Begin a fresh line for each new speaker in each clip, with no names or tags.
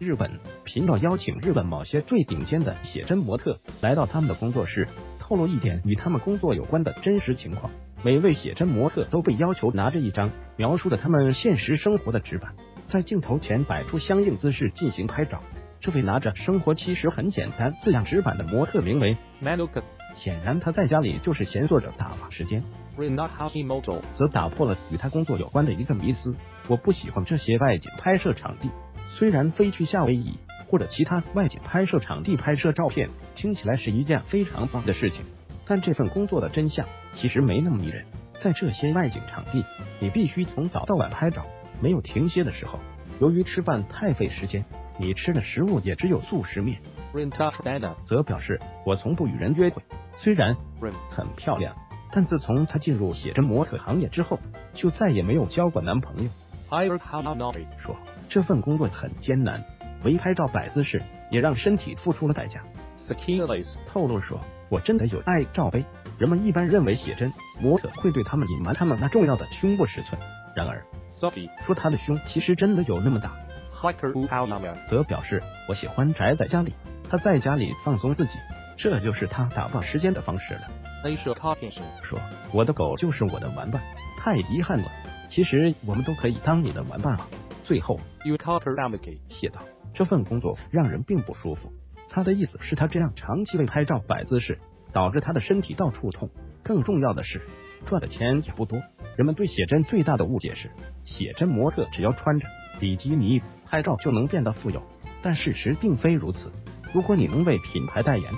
日本频道邀请日本某些最顶尖的写真模特来到他们的工作室，透露一点与他们工作有关的真实情况。每位写真模特都被要求拿着一张描述的他们现实生活的纸板，在镜头前摆出相应姿势进行拍照。这位拿着“生活其实很简单”字样纸板的模特名为
Manuka，
显然他在家里就是闲坐着打发时间。
Renat Hashimoto
则打破了与他工作有关的一个迷思。我不喜欢这些外景拍摄场地，虽然飞去夏威夷或者其他外景拍摄场地拍摄照片听起来是一件非常棒的事情，但这份工作的真相其实没那么迷人。在这些外景场地，你必须从早到晚拍照，没有停歇的时候。由于吃饭太费时间，你吃的食物也只有速食面。
Renta Trana
则表示我从不与人约会，虽然
Ren
很漂亮，但自从她进入写真模特行业之后，就再也没有交过男朋友。
Hire Hananori
说这份工作很艰难，为拍照摆姿势，也让身体付出了代价。
Sakilis
透露说，我真的有爱罩杯。人们一般认为写真模特会对他们隐瞒他们那重要的胸部尺寸，然而
Sophie
说她的胸其实真的有那么大
，Hiker Uaunama
则表示我喜欢宅在家里，他在家里放松自己，这就是他打发时间的方式了。
Asia Carkinson
说我的狗就是我的玩伴，太遗憾了。其实我们都可以当你的玩伴啊。最后
Amaki
写道，这份工作让人并不舒服。他的意思是，他这样长期为拍照摆姿势，导致他的身体到处痛。更重要的是，赚的钱也不多。人们对写真最大的误解是，写真模特只要穿着比基尼拍照就能变得富有，但事实并非如此。如果你能为品牌代言，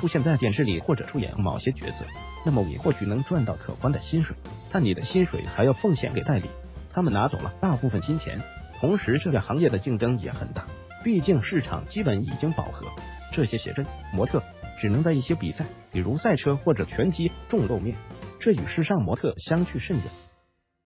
出现在电视里或者出演某些角色，那么你或许能赚到可观的薪水，但你的薪水还要奉献给代理，他们拿走了大部分金钱。同时，这个行业的竞争也很大，毕竟市场基本已经饱和。这些写真模特只能在一些比赛，比如赛车或者拳击中露面，这与时尚模特相去甚远。